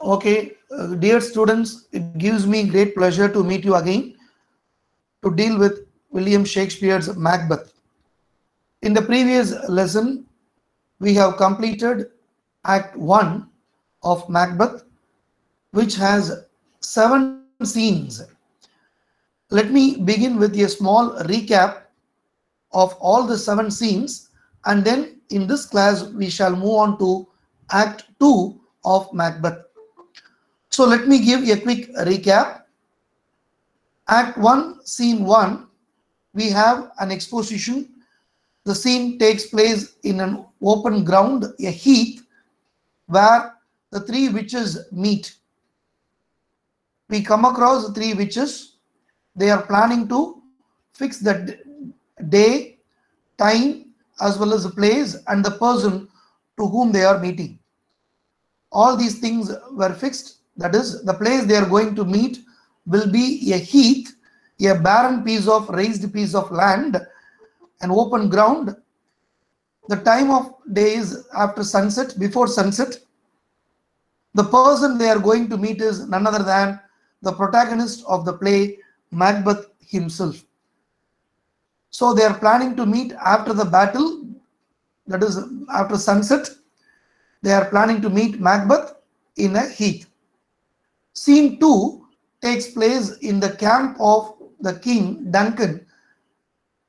Okay, uh, dear students, it gives me great pleasure to meet you again to deal with William Shakespeare's Macbeth. In the previous lesson, we have completed Act 1 of Macbeth, which has seven scenes. Let me begin with a small recap of all the seven scenes, and then in this class, we shall move on to Act 2 of Macbeth. So let me give a quick recap. Act 1, Scene 1, we have an exposition. The scene takes place in an open ground, a heath, where the three witches meet. We come across the three witches. They are planning to fix the day, time, as well as the place and the person to whom they are meeting. All these things were fixed. That is, the place they are going to meet will be a heath, a barren piece of raised piece of land, an open ground. The time of day is after sunset, before sunset. The person they are going to meet is none other than the protagonist of the play, Macbeth himself. So they are planning to meet after the battle, that is after sunset. They are planning to meet Macbeth in a heath. Scene 2 takes place in the camp of the king Duncan.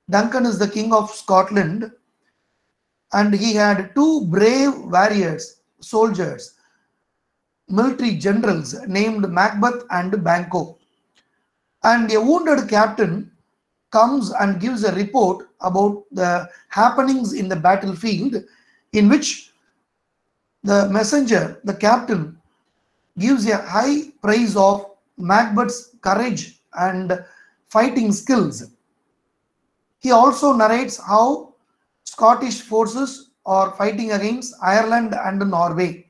Duncan is the king of Scotland, and he had two brave warriors, soldiers, military generals named Macbeth and Banquo. And a wounded captain comes and gives a report about the happenings in the battlefield, in which the messenger, the captain, gives a high praise of Macbeth's courage and fighting skills. He also narrates how Scottish forces are fighting against Ireland and Norway.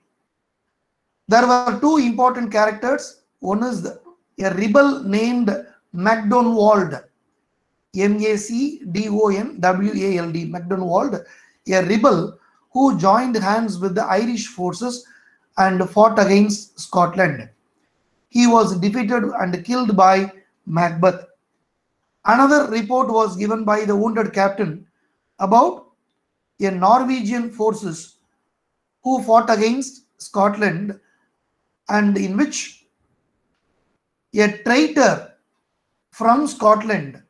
There were two important characters. One is a rebel named Macdonwald, M A C D O N W A L D, Macdonwald, a rebel who joined hands with the Irish forces and fought against Scotland. He was defeated and killed by Macbeth. Another report was given by the wounded captain about a Norwegian forces who fought against Scotland and in which a traitor from Scotland,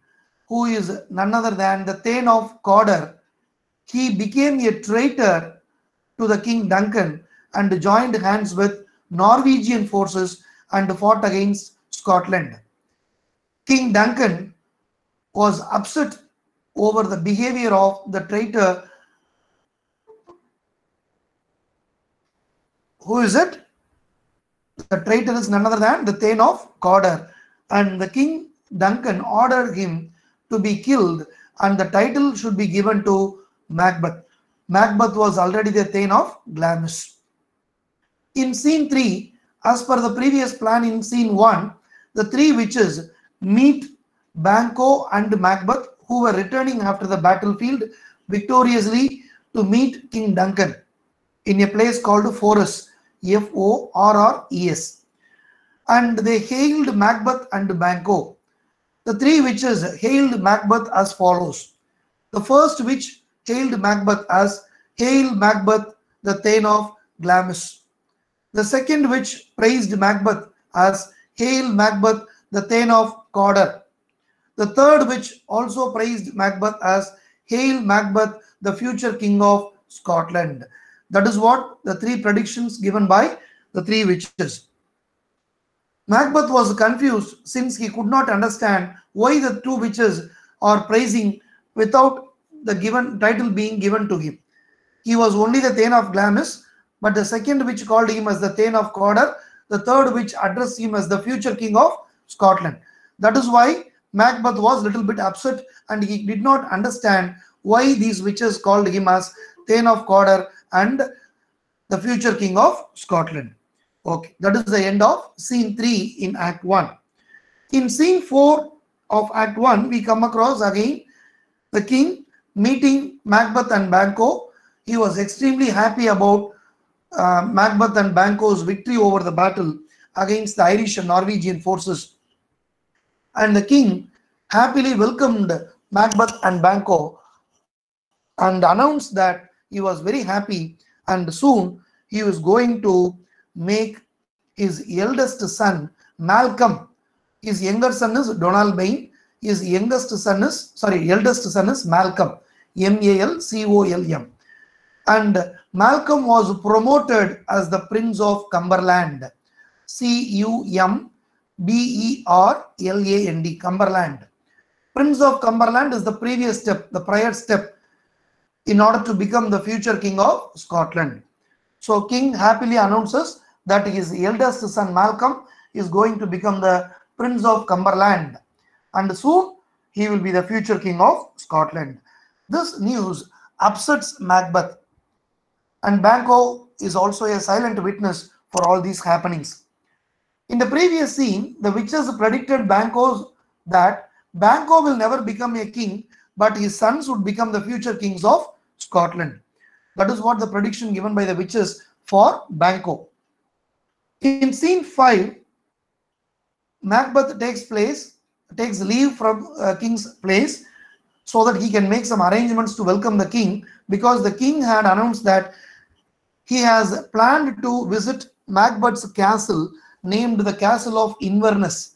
who is none other than the Thane of Cawdor, he became a traitor to the King Duncan and joined hands with Norwegian forces and fought against Scotland. King Duncan was upset over the behavior of the traitor. Who is it? The traitor is none other than the Thane of Cawdor. And the King Duncan ordered him to be killed, and the title should be given to Macbeth. Macbeth was already the Thane of Glamis. In scene 3, as per the previous plan in scene 1, the three witches meet Banquo and Macbeth, who were returning after the battlefield victoriously to meet King Duncan in a place called Forres, F O R R E S. And they hailed Macbeth and Banquo. The three witches hailed Macbeth as follows. The first witch hailed Macbeth as Hail Macbeth, the Thane of Glamis. The second which praised Macbeth as Hail Macbeth, the Thane of Cawdor. The third which also praised Macbeth as Hail Macbeth, the future king of Scotland. That is what the three predictions given by the three witches. Macbeth was confused since he could not understand why the two witches are praising without the given title being given to him. He was only the Thane of Glamis, but the second witch called him as the Thane of Cawdor, the third witch addressed him as the future king of Scotland. That is why Macbeth was a little bit upset and he did not understand why these witches called him as Thane of Cawdor and the future king of Scotland. Okay, that is the end of scene 3 in Act 1. In scene 4 of Act 1, we come across again the king meeting Macbeth and Banquo. He was extremely happy about uh, Macbeth and Banquo's victory over the battle against the Irish and Norwegian forces. And the king happily welcomed Macbeth and Banquo and announced that he was very happy and soon he was going to make his eldest son Malcolm. His younger son is Donalbain. His youngest son is, sorry, eldest son is Malcolm. M-A-L-C-O-L-M. And Malcolm was promoted as the Prince of Cumberland. C-U-M-B-E-R-L-A-N-D, Cumberland. Prince of Cumberland is the previous step, the prior step in order to become the future king of Scotland. So king happily announces that his eldest son Malcolm is going to become the Prince of Cumberland and soon he will be the future king of Scotland. This news upsets Macbeth and Banquo is also a silent witness for all these happenings. In the previous scene, the witches predicted Banquo that Banquo will never become a king, but his sons would become the future kings of Scotland. That is what the prediction given by the witches for Banquo. In scene 5, Macbeth takes place, takes leave from uh, king's place so that he can make some arrangements to welcome the king because the king had announced that he has planned to visit Macbeth's castle named the Castle of Inverness.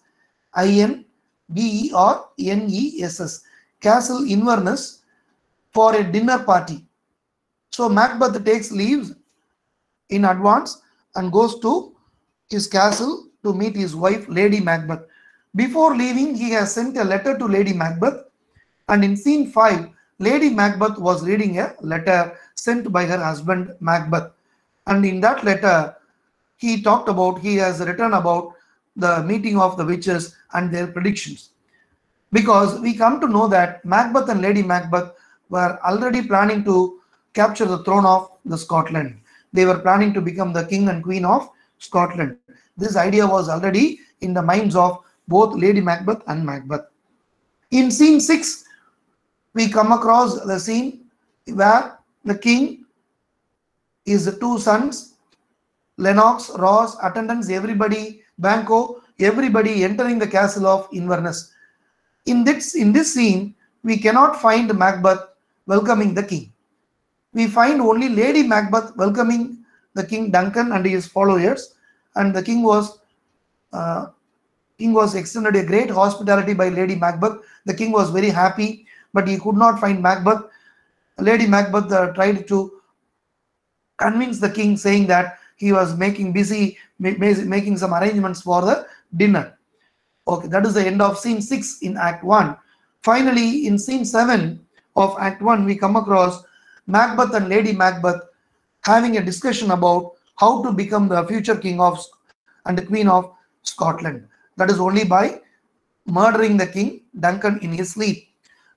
I-N-V-E-R-N-E-S-S. Castle Inverness for a dinner party. So Macbeth takes leave in advance and goes to his castle to meet his wife, Lady Macbeth. Before leaving, he has sent a letter to Lady Macbeth. And in scene 5, Lady Macbeth was reading a letter sent by her husband, Macbeth. And in that letter, he talked about, he has written about the meeting of the witches and their predictions. Because we come to know that Macbeth and Lady Macbeth were already planning to capture the throne of the Scotland. They were planning to become the king and queen of Scotland. This idea was already in the minds of both Lady Macbeth and Macbeth. In scene 6, we come across the scene where the king, his two sons, Lennox, Ross, attendants, everybody, Banquo, everybody entering the castle of Inverness. In this, in this scene, we cannot find Macbeth welcoming the king. We find only Lady Macbeth welcoming the king Duncan and his followers, and the king was uh, king was extended a great hospitality by Lady Macbeth. The king was very happy, but he could not find Macbeth. Lady Macbeth uh, tried to convince the king, saying that he was making busy, making some arrangements for the dinner. Okay, that is the end of scene 6 in Act 1. Finally, in scene 7 of Act 1, we come across Macbeth and Lady Macbeth having a discussion about how to become the future king of and the queen of Scotland. That is only by murdering the king Duncan in his sleep.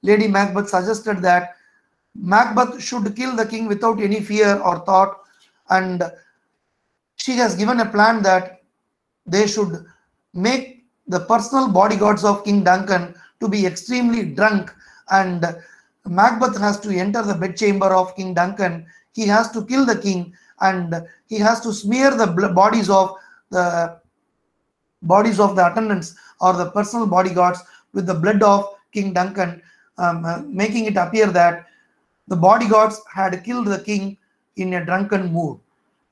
Lady Macbeth suggested that Macbeth should kill the king without any fear or thought. And she has given a plan that they should make the personal bodyguards of King Duncan to be extremely drunk. And Macbeth has to enter the bedchamber of King Duncan. He has to kill the king and he has to smear the bodies of the bodies of the attendants or the personal bodyguards with the blood of King Duncan, um, uh, making it appear that the bodyguards had killed the king in a drunken mood.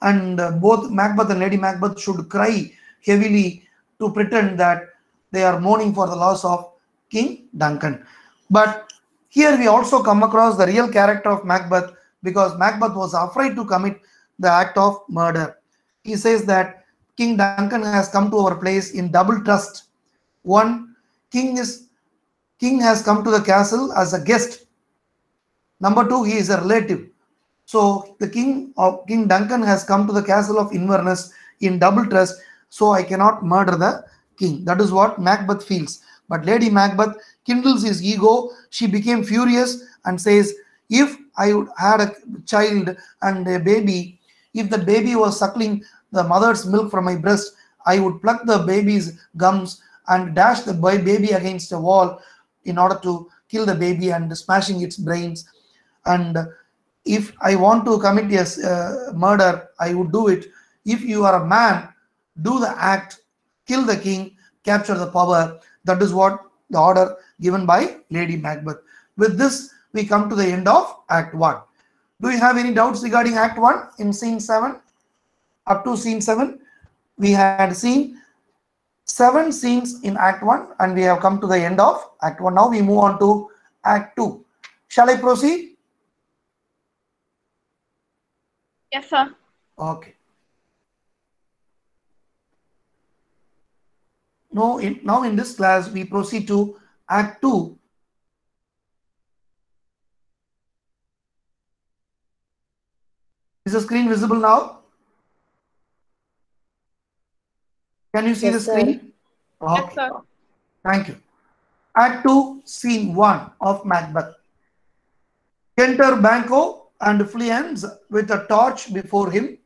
And uh, both Macbeth and Lady Macbeth should cry heavily to pretend that they are mourning for the loss of King Duncan. But here we also come across the real character of Macbeth because Macbeth was afraid to commit the act of murder. He says that King Duncan has come to our place in double trust. One, King is King has come to the castle as a guest. Number two, he is a relative. So the king of King Duncan has come to the castle of Inverness in double trust. So I cannot murder the king. That is what Macbeth feels. But Lady Macbeth kindles his ego. She became furious and says, if I would had a child and a baby, if the baby was suckling the mother's milk from my breast, I would pluck the baby's gums and dash the baby against a wall in order to kill the baby and smashing its brains. And if I want to commit a uh, murder, I would do it. If you are a man, do the act, kill the king, capture the power. That is what the order given by Lady Macbeth. With this, we come to the end of Act 1. Do you have any doubts regarding Act 1 in Scene 7? Up to Scene 7, we had seen seven scenes in Act 1 and we have come to the end of Act 1. Now we move on to Act 2. Shall I proceed? Yes, sir. Okay. Now in, now in this class, we proceed to Act 2. Is the screen visible now? Can you see Yes, the sir. screen? Yes, Okay. sir. Thank you. Act 2, Scene 1 of Macbeth. Enter Banquo and Fleance with a torch before him.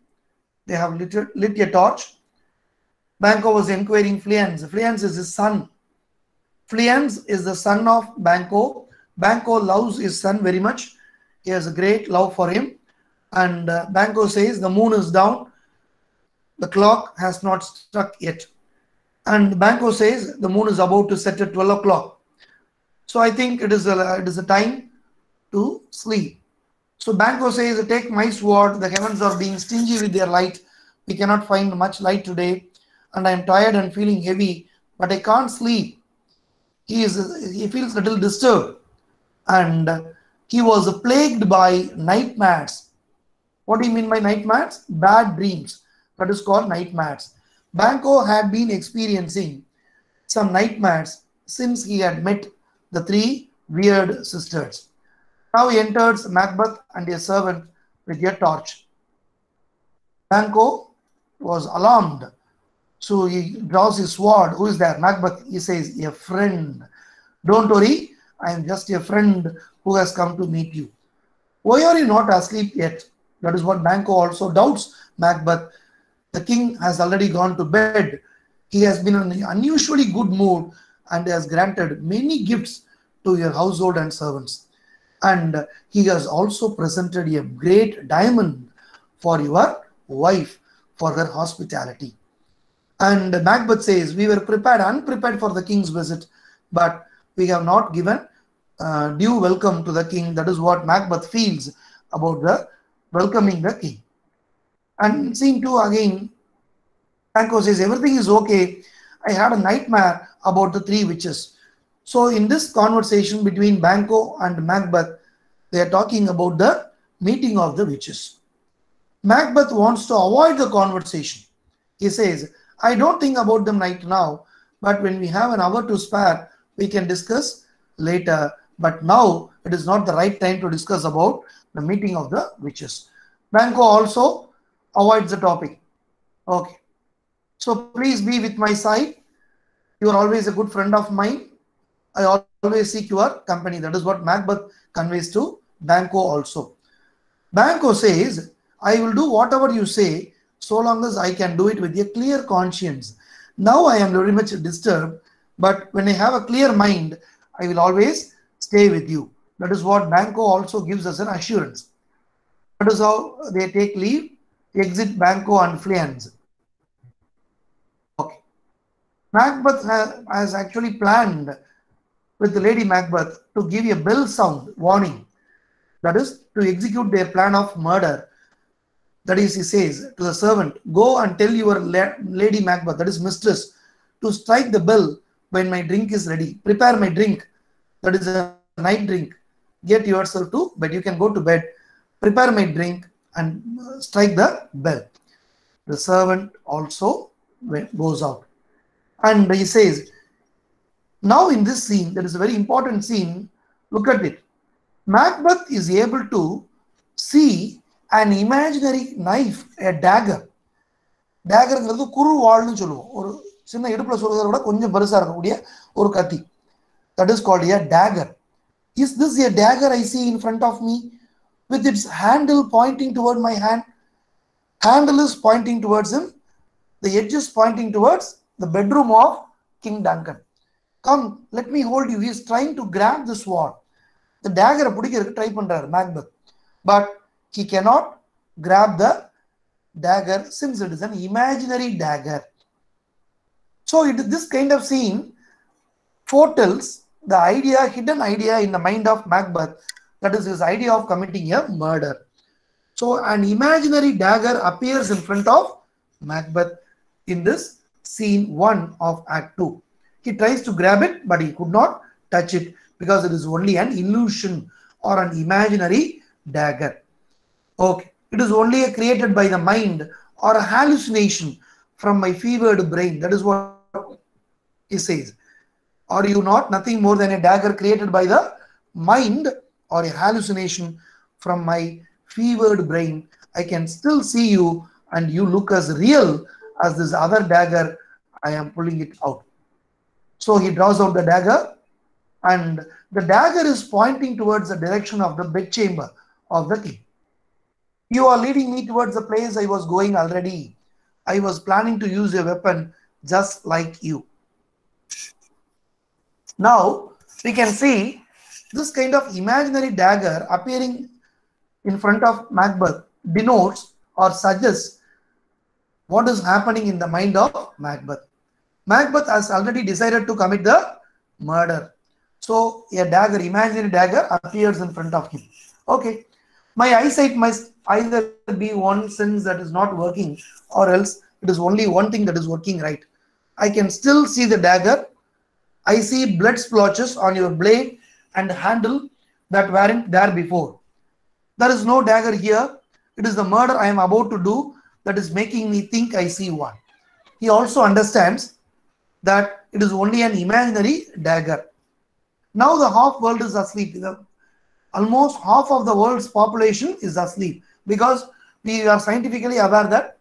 They have lit, lit a torch. Banquo was inquiring Fleance. Fleance is his son. Fleance is the son of Banquo. Banquo loves his son very much. He has a great love for him. And uh, Banquo says, The moon is down. The clock has not struck yet. And Banquo says the moon is about to set at 12 o'clock. So I think it is a it is a time to sleep. So Banquo says, Take my sword, the heavens are being stingy with their light. We cannot find much light today, and I am tired and feeling heavy, but I can't sleep. He is he feels a little disturbed, and he was plagued by nightmares. What do you mean by nightmares? Bad dreams. That is called nightmares. Banquo had been experiencing some nightmares since he had met the three weird sisters. Now he enters Macbeth and a servant with a torch. Banquo was alarmed. So he draws his sword. Who is there? Macbeth. He says, A friend. Don't worry, I am just a friend who has come to meet you. Why are you not asleep yet? That is what Banquo also doubts Macbeth. The king has already gone to bed. He has been in an unusually good mood and has granted many gifts to your household and servants. And he has also presented a great diamond for your wife for her hospitality. And Macbeth says, We were prepared, unprepared for the king's visit, but we have not given uh, due welcome to the king. That is what Macbeth feels about the welcoming the king. And scene two again, Banquo says, Everything is okay. I had a nightmare about the three witches. So, in this conversation between Banquo and Macbeth, they are talking about the meeting of the witches. Macbeth wants to avoid the conversation. He says, I don't think about them right now, but when we have an hour to spare, we can discuss later. But now it is not the right time to discuss about the meeting of the witches. Banquo also avoids the topic. Okay. So please be with my side. You are always a good friend of mine. I always seek your company. That is what Macbeth conveys to Banquo also. Banquo says, I will do whatever you say so long as I can do it with a clear conscience. Now I am very much disturbed, but when I have a clear mind, I will always stay with you. That is what Banquo also gives us an assurance. That is how they take leave, exit Banquo and Fleance. Okay. Macbeth has actually planned with the Lady Macbeth to give a bell sound warning. That is to execute their plan of murder. That is, he says to the servant, Go and tell your la- Lady Macbeth, that is mistress, to strike the bell when my drink is ready. Prepare my drink. That is a night drink. Get yourself to bed. You can go to bed. Prepare my drink and uh, strike the bell. The servant also goes out. And he says, now in this scene, there is a very important scene. Look at it. Macbeth is able to see an imaginary knife, a dagger. டேகருங்கிறது குறு வாள்னு சொல்லுவோம் ஒரு சின்ன இடுப்புல சொல்றதை விட கொஞ்சம் பெருசா இருக்கக்கூடிய ஒரு கத்தி that is called a dagger is this a dagger i see in front of me with its handle pointing toward my hand handle is pointing towards him the edge is pointing towards the bedroom of king duncan come let me hold you he is trying to grab the sword the dagger பிடிக்கிறதுக்கு try பண்றாரு Macbeth but he cannot grab the dagger since it is an imaginary dagger. So it, this kind of scene foretells the idea, hidden idea in the mind of Macbeth, that is his idea of committing a murder. So an imaginary dagger appears in front of Macbeth in this scene 1 of Act 2. He tries to grab it, but he could not touch it because it is only an illusion or an imaginary dagger. Okay, it is only created by the mind or a hallucination from my fevered brain. That is what he says. Are you not nothing more than a dagger created by the mind or a hallucination from my fevered brain? I can still see you and you look as real as this other dagger. I am pulling it out. So he draws out the dagger and the dagger is pointing towards the direction of the bedchamber of the king. You are leading me towards the place I was going already. I was planning to use a weapon just like you. Now we can see this kind of imaginary dagger appearing in front of Macbeth denotes or suggests what is happening in the mind of Macbeth. Macbeth has already decided to commit the murder. So a dagger, imaginary dagger appears in front of him. Okay. My eyesight must either be one sense that is not working or else it is only one thing that is working right. I can still see the dagger. I see blood splotches on your blade and handle that weren't there before. There is no dagger here. It is the murder I am about to do that is making me think I see one. He also understands that it is only an imaginary dagger. Now the half world is asleep. The- Almost half of the world's population is asleep because we are scientifically aware that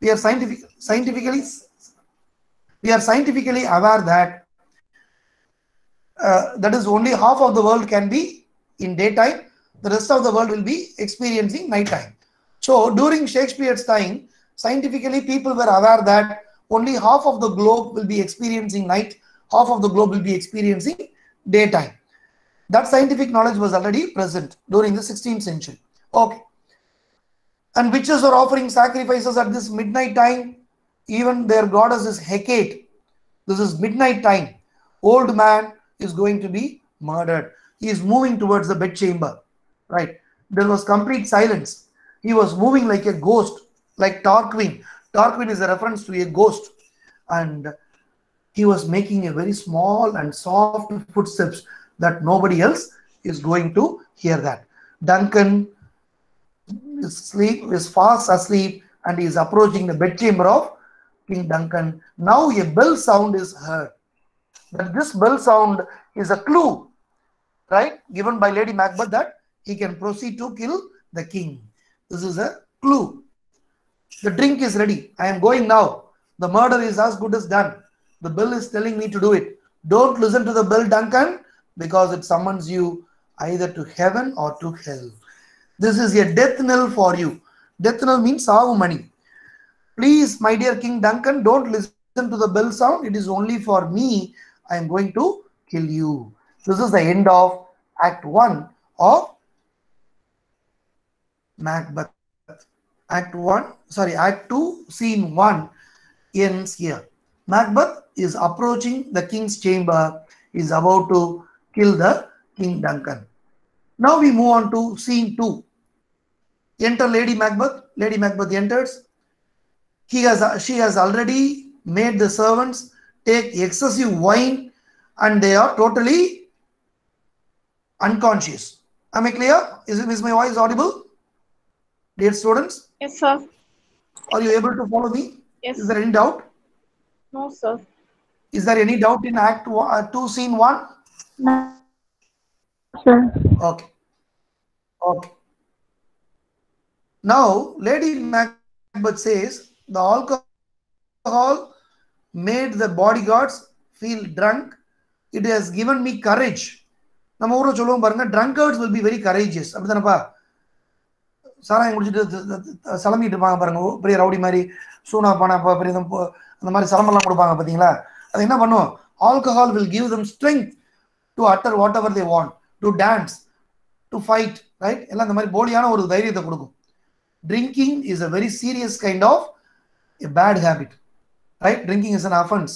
we are scientific, scientifically we are scientifically aware that uh, that is only half of the world can be in daytime the rest of the world will be experiencing nighttime so during shakespeare's time scientifically people were aware that only half of the globe will be experiencing night half of the globe will be experiencing daytime. That scientific knowledge was already present during the 16th century. Okay. And witches are offering sacrifices at this midnight time. Even their goddess is hecate. This is midnight time. Old man is going to be murdered. He is moving towards the bedchamber. Right. There was complete silence. He was moving like a ghost like tarquin tarquin is a reference to a ghost. And he was making a very small and soft footsteps that nobody else is going to hear that. Duncan is sleep is fast asleep and he is approaching the bedchamber of king duncan. Now a bell sound is heard. But this bell sound is a clue right given by lady macbeth that he can proceed to kill the king. This is a clue the drink is ready. I am going now. The murder is as good as done. The bell is telling me to do it. Don't listen to the bell duncan because it summons you either to heaven or to hell. This is a death knell for you. Death knell means savu money. Please my dear king duncan don't listen to the bell sound. It is only for me. I am going to kill you. This is the end of act 1 of macbeth act 1 sorry act 2 scene 1 ends here. Macbeth is approaching the king's chamber is about to kill the king duncan. Now we move on to scene 2 enter lady macbeth. Lady macbeth enters. He has she has already made the servants take excessive wine and they are totally unconscious. Am i clear? Is, is my voice audible dear students Yes, sir. are you able to follow me Yes. is there any doubt No, sir. is there any doubt in act one, uh, 2 scene 1 No, sir. Okay. Okay. Now, Lady Macbeth says the alcohol made the bodyguards feel drunk. It has given me courage. நம்ம ஊர்ல சொல்லுவோம் பாருங்க drunkards will be very courageous அப்படிதானப்பா சாராயம் குடிச்சிட்டு சிலம்பிட்டு இருப்பாங்க பாருங்க. பெரிய rowdy மாதிரி சூனா பானா பெரிய அந்த மாதிரி சிலம்பெல்லாம் கொடுப்பாங்க பார்த்தீங்களா அது என்ன பண்ணும்? Alcohol will give them strength to utter whatever they want to dance to fight right எல்லாம் இந்த மாதிரி போலியான ஒரு தைரியத்தை கொடுக்கும். Drinking is a very serious kind of a bad habit right drinking is an offence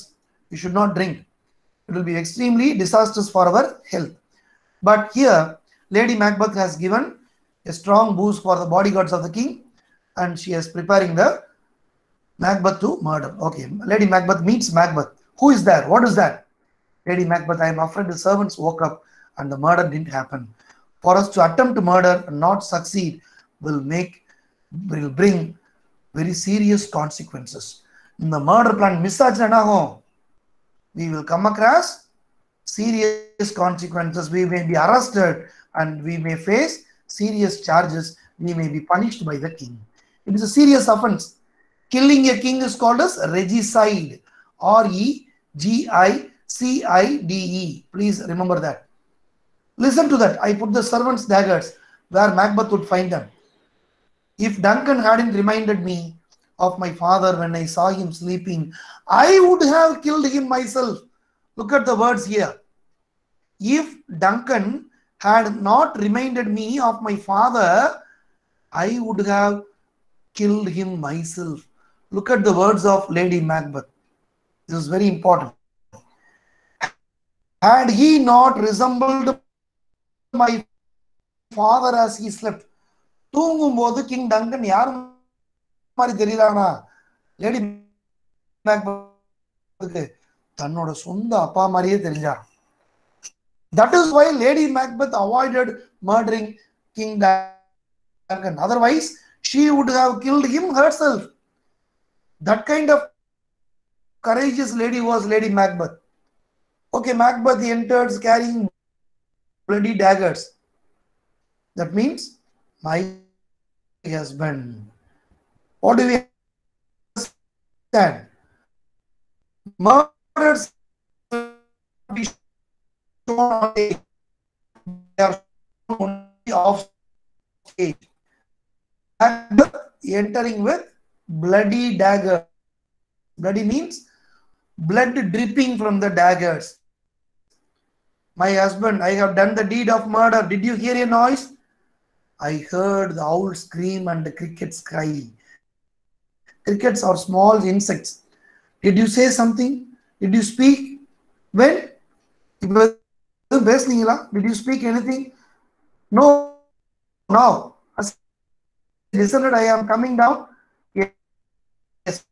you should not drink it will be extremely disasters for our health but here lady Macbeth has given a strong boost for the bodyguards of the king and she is preparing the Macbeth to murder. Okay, Lady Macbeth meets Macbeth. Who is there? What is that? Lady Macbeth, I am afraid the servants woke up and the murder didn't happen. For us to attempt to murder and not succeed will make will bring very serious consequences. In the murder plan we will come across serious consequences. We may be arrested and we may face serious charges. We may be punished by the king. It is a serious offense. Killing a king is called as regicide. R E G I C I D E. Please remember that. Listen to that. I put the servants' daggers where Macbeth would find them. If Duncan hadn't reminded me of my father when I saw him sleeping, I would have killed him myself. Look at the words here. If Duncan had not reminded me of my father, I would have killed him myself. Look at the words of Lady Macbeth. This is very important. Had he not resembled my father as he slept, தூங்கும் போது king Dungan யார் மாதிரி தெரியலானா lady மேக்பத்துக்கு தன்னோட சொந்த அப்பா மாதிரியே தெரிஞ்சார் That is why Lady Macbeth avoided murdering King Duncan. Otherwise, she would have killed him herself. That kind of courageous lady was Lady Macbeth. Okay, Macbeth enters carrying bloody daggers. That means my husband. What do we understand? Murders Stage. Macbeth entering with bloody dagger. Bloody means blood dripping from the daggers. My husband, I have done the deed of murder. Did you hear a noise? I heard the owl scream and the crickets cry. Crickets are small insects. Did you say something? Did you speak? When? Did you speak anything? No. Now. Listen, I am coming down. Yes.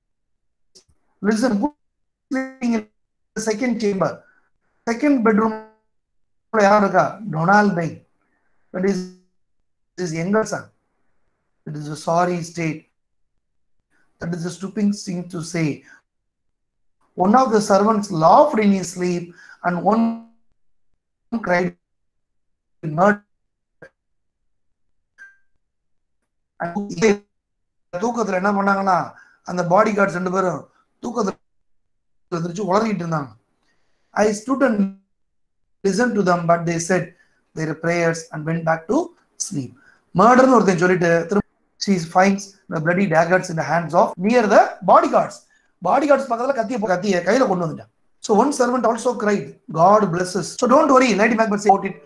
Listen, who is sleeping in the second chamber? Second bedroom. யார் இருக்கா Donalbain but is is younger son. It is a sorry state. That is a stooping thing to say. One of the servants laughed in his sleep, and one cried, "Murder!" தூக்கத்துல என்ன பண்ணாங்கன்னா அந்த body guards ரெண்டு பேரும் தூக்கத்துல இருந்துச்சு உளறிட்டு இருந்தாங்க. I stood and listen to them but they said their prayers and when back to sleep மர்டர்னு ஒருத்தன் சொல்லிட்டு திரும்ப she finds the bloody daggers in the hands of near the bodyguards bodyguards பக்கத்துல கத்திய கத்திய கையில கொண்டு வந்துட்டான். So one servant also cried, God bless us. So don't worry, 90 Macbeth about it.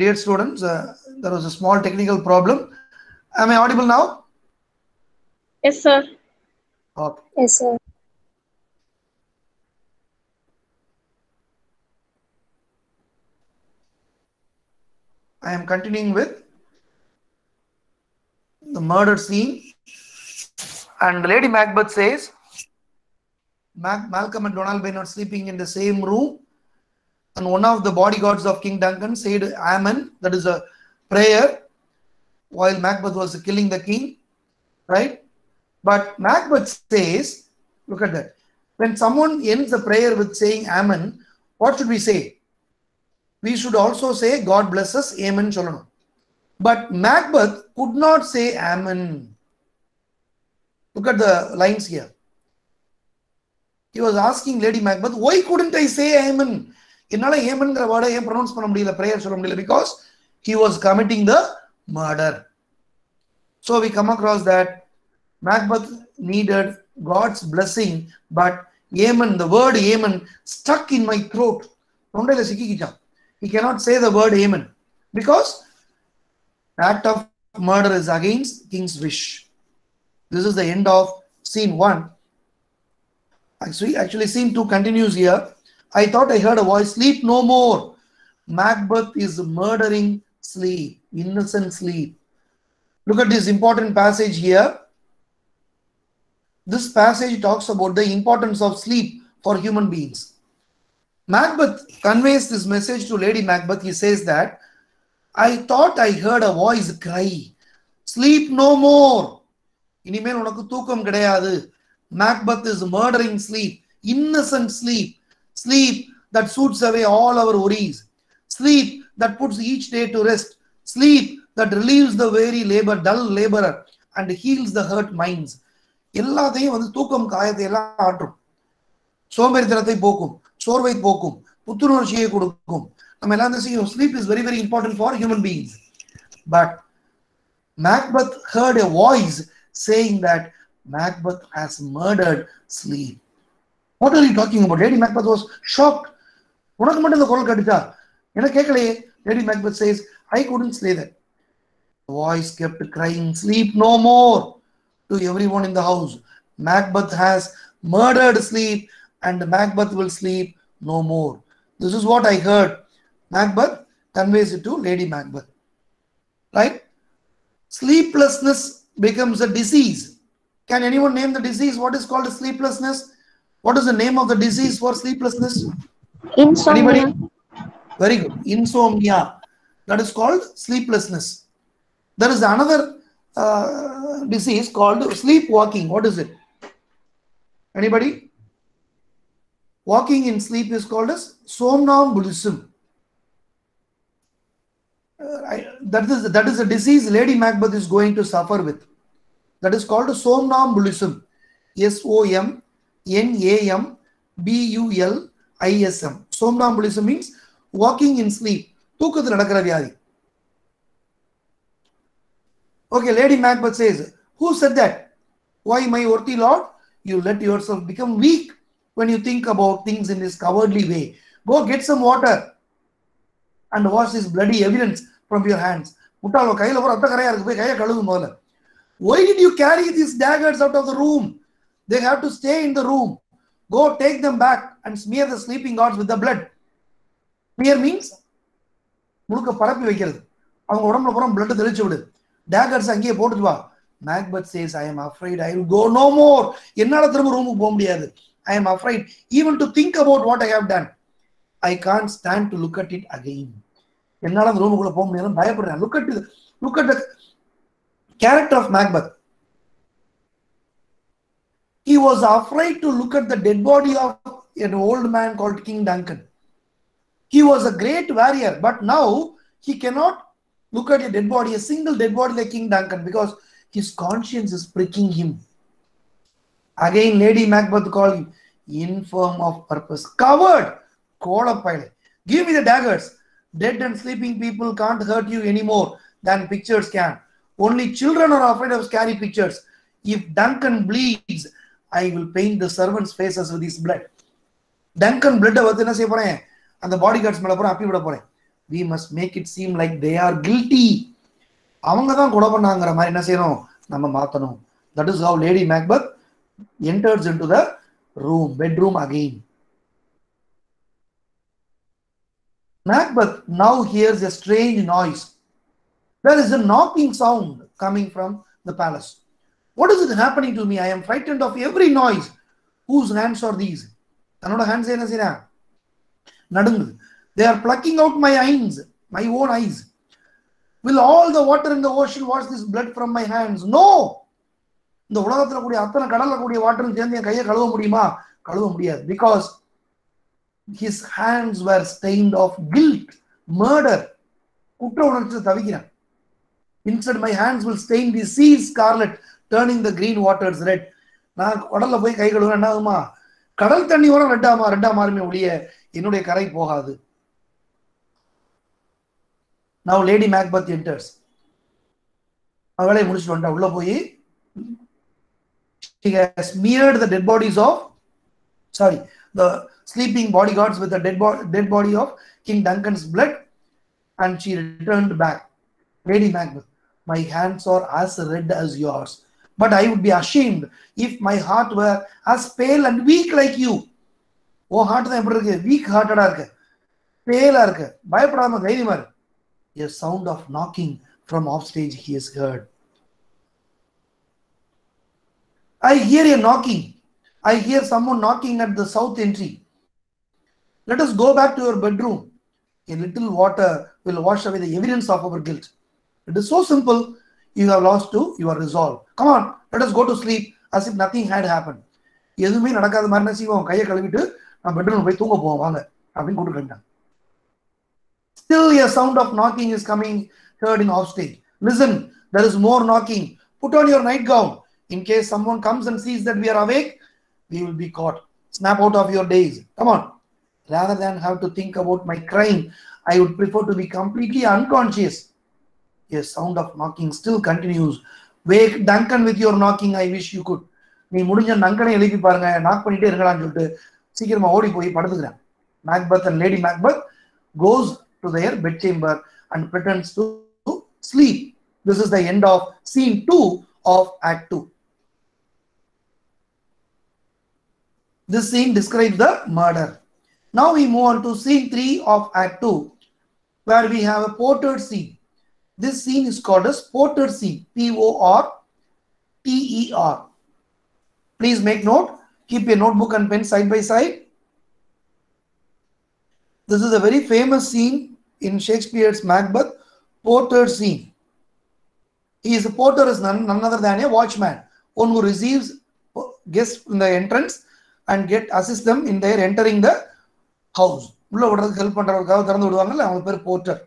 Dear students, uh, there was a small technical problem. Am I audible now? Yes, sir. Okay. Yes, sir. I am continuing with the murder scene And Lady Macbeth says, Mac- Malcolm and Donald were not sleeping in the same room. And one of the bodyguards of King Duncan said, Amen, that is a prayer, while Macbeth was killing the king, right? But Macbeth says, look at that. When someone ends the prayer with saying Amen, what should we say? We should also say, God bless us, Amen, Shalom. But Macbeth could not say Amen. Look at the lines here. He was asking Lady Macbeth, why couldn't I say Amen? என்னால ஏமன்ங்கிற வேர்டை ஏன் pronounce பண்ண முடியல prayer சொல்ல முடியல because he was committing the murder. So we come across that Macbeth needed God's blessing, but Amen, the word Amen stuck in my throat. தொண்டையில சிக்கிக்கிச்சான். He cannot say the word Amen because act of murder is against king's wish. This is the end of scene one. Actually, actually, scene two continues here. I thought I heard a voice, sleep no more. Macbeth is murdering sleep, innocent sleep. Look at this important passage here. This passage talks about the importance of sleep for human beings. Macbeth conveys this message to Lady Macbeth. He says that, I thought I heard a voice cry, sleep no more. இனிமேல் உனக்கு தூக்கம் கிடையாது Macbeth is murdering sleep, innocent sleep, Sleep that soothes away all our worries. Sleep that puts each day to rest sleep that relieves the very labour dull laborer and heals the hurt minds எல்லாத்தையும் வந்து தூக்கம் காயத்தை எல்லாம் ஆற்றும் சோம்பேறித்தனத்தை போக்கும் சோர்வை போக்கும் புத்துணர்ச்சியை கொடுக்கும் நம்ம எல்லாம் செய்யும் sleep is very very important for human beings but Macbeth heard a voice saying that Macbeth has murdered sleep What are you talking about? Lady Macbeth was shocked. உனக்கு மட்டும் இந்த குரல் கேட்டுச்சா எனக்கு கேட்கலையே Lady Macbeth says, I couldn't say that. The voice kept crying, sleep no more to everyone in the house. Macbeth has murdered sleep and Macbeth will sleep no more. This is what I heard. Macbeth conveys it to Lady Macbeth. Right? Sleeplessness becomes a disease. Can anyone name the disease? What is called sleeplessness? What is the name of the disease for sleeplessness? Insomnia. Anybody? Very good. Insomnia. That is called sleeplessness. There is another uh, disease called sleepwalking. What is it? Anybody? Walking in sleep is called as somnambulism. Uh, I, that is that is a disease Lady Macbeth is going to suffer with. That is called somnambulism. S O M N A M B U L I S M. Somnambulism means walking in sleep. தூக்கத்தில் நடக்கிற வியாதி Okay, Lady Macbeth says, Who said that? Why, my worthy lord? You let yourself become weak when you think about things in this cowardly way. Go get some water and wash this bloody evidence from your hands. முட்டாளோ கையில ஒரு ரத்த கரையா இருக்கு போய் கையை கழுவு முதல்ல Why did you carry these daggers out of the room? They have to stay in the room. Go take them back and smear the sleeping gods with the blood. Smear means முழுக்க பரப்பி வைக்கிறது. அவங்க உடம்புல பூரா blood தெளிச்சு விடு. Daggers அங்கேயே போட்டுட்டு வா. Macbeth says I am afraid I go no more என்னால திரும்ப ரூமுக்கு போக முடியாது. I am afraid even to think about what I have done I can't stand to look at it again என்னால அந்த ரூமுக்குள்ள போக முடியாது பயப்படுறேன். Look at look at character of Macbeth he was afraid to look at the dead body of an old man called King Duncan. He was a great warrior, but now he cannot look at a dead body, a single dead body like King Duncan, because his conscience is pricking him. Again, Lady Macbeth called him infirm of purpose, covered. Kodapile. Give me the daggers. Dead and sleeping people can't hurt you anymore than pictures can. Only children are afraid of scary pictures. If Duncan bleeds, I will paint the servants faces with is blood Duncan பிளட்டை வந்து என்ன செய்ய போறேன்? அந்த body guards மேல போறேன் அப்பி விட போறேன். We must make it seem like they are guilty அவங்க தான் கொலை பண்ணாங்கிற மாதிரி என்ன செய்யணும்? நம்ம மாத்தணும். That is how lady Macbeth enters into the room bedroom again Macbeth now hears a strange noise there is a knocking sound coming from the palace what is it happening to me I am frightened of every noise whose hands are these தன்னோட hands என்ன செய்யறேன் நடுங்குது. They are plucking out my eyes my own eyes will all the water in the ocean wash this blood from my hands no இந்த உலகத்தில் கூடிய அத்தனை கடல்ல கூடிய வாட்டரும் சேர்ந்து என் கையை கழுவ முடியுமா? கழுவ முடியாது. Because his hands were stained of guilt murder குற்ற உணர்ச்சி தவிக்கிறேன். Instead my hands will stain the sea scarlet turning the green waters red நான் கடல்ல போய் கை கழுவுறேன் என்ன ஆகுமா கடல் தண்ணி வர ரெட்டாமா ரெட்டா மாறுமே ஒழிய என்னுடைய கரை போகாது நவ் லேடி மேக்பத் என்டர்ஸ் அவளை முடிச்சுட்டு வந்துட்டா உள்ள போய் she has smeared the dead bodies of sorry the sleeping bodyguards with the dead, bo- dead body of king duncan's blood and she returned back lady macbeth my hands are as red as yours but i would be ashamed if my heart were as pale and weak like you oh heart தான் எப்படி இருக்கு week ஹார்ட்டடா இருக்கு Bela இருக்கு பயப்படாம தைரியமா இருக்கு a sound of knocking from offstage he has heard I hear a knocking. I hear someone knocking at the south entry. Let us go back to your bedroom. A little water will wash away the evidence of our guilt. It is so simple. You have lost to your resolve. Come on, let us go to sleep as if nothing had happened. எதுவுமே நடக்காத மாதிரி என்ன செய்வோம் கையை கழுவிட்டு நான் bedroom போய் தூங்க போவோம் வாங்க அப்படின்னு கூட்டு போயிட்டாங்க Still a sound of knocking is coming heard in offstage. Listen, there is more knocking. Put on your nightgown. In case someone comes and sees that we are awake, we will be caught. Snap out of your days. Come on. Rather than have to think about my crime, I would prefer to be completely unconscious. A sound of knocking still continues. Wake Duncan with your knocking. I wish you could. நீ முடிஞ்ச நங்கனை எழுப்பி பாருங்க knock பண்ணிட்டே இருக்கலாம்னு சொல்லிட்டு சீக்கிரமா ஓடி போய் படுத்துக்கிறேன் Macbeth and lady Macbeth goes to their bed chamber and pretends to sleep. This is the end of scene 2 of Act 2. This scene describes the murder. Now we move on to scene 3 of Act 2, where we have a portrait scene. This scene is called as portrait scene, P O R T E R. Please make note, keep your notebook and pen side by side. This is a very famous scene in Shakespeare's Macbeth, portrait scene. He is a porter is none, none other than a watchman, one who receives guests in the entrance and get assist them in their entering the house. உள்ள விடுறதுக்கு help பண்றவருக்காக திறந்து விடுவாங்கல்ல அவங்க பேர் Porter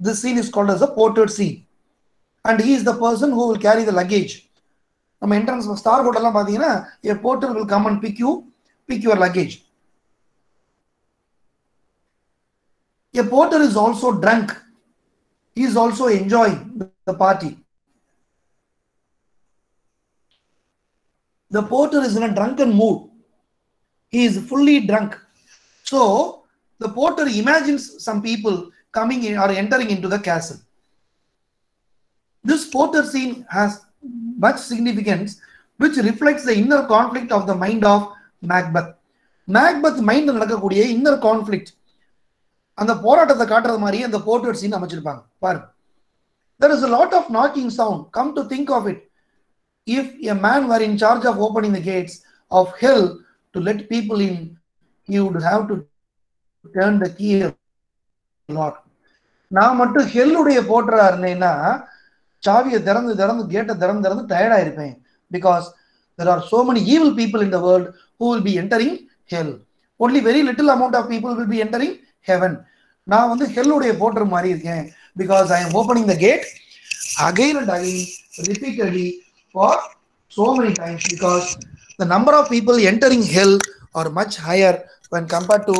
this scene is called as a Porter scene and he is the person who will carry the luggage நம்ம entrance star ஹோட்டல்லாம் பார்த்தீங்கன்னா a porter will come and pick you pick your luggage A porter is also drunk. He is also enjoying the party. The porter is in a drunken mood. He is fully drunk. So the porter imagines some people coming in or entering into the castle. This quarter scene has much significance which reflects the inner conflict of the mind of Macbeth Macbeth mind நடக்கக்கூடிய inner conflict அந்த போராட்டத்தை காட்டுறது மாதிரியே அந்த portrait scene அமைச்சிருப்பாங்க. பாருங்க. There is lot of knocking sound come to think of it if a man were in charge of opening the gates of hell to let people in he would have to turn the key சொல்லுவார் நான் மட்டும் ஹெல்லுடைய போட்டரா இருந்தேன்னா சாவியை திறந்து திறந்து கேட்டை திறந்து திறந்து டயர்டா இருப்பேன் because there are so many evil people in the world who will be entering hell only very little amount of people will be entering heaven நான் வந்து ஹெல்லுடைய போட்டர் மாதிரி இருக்கேன். Because I am opening the gate again and again repeatedly for so many times because the number of people entering hell are much higher when compared to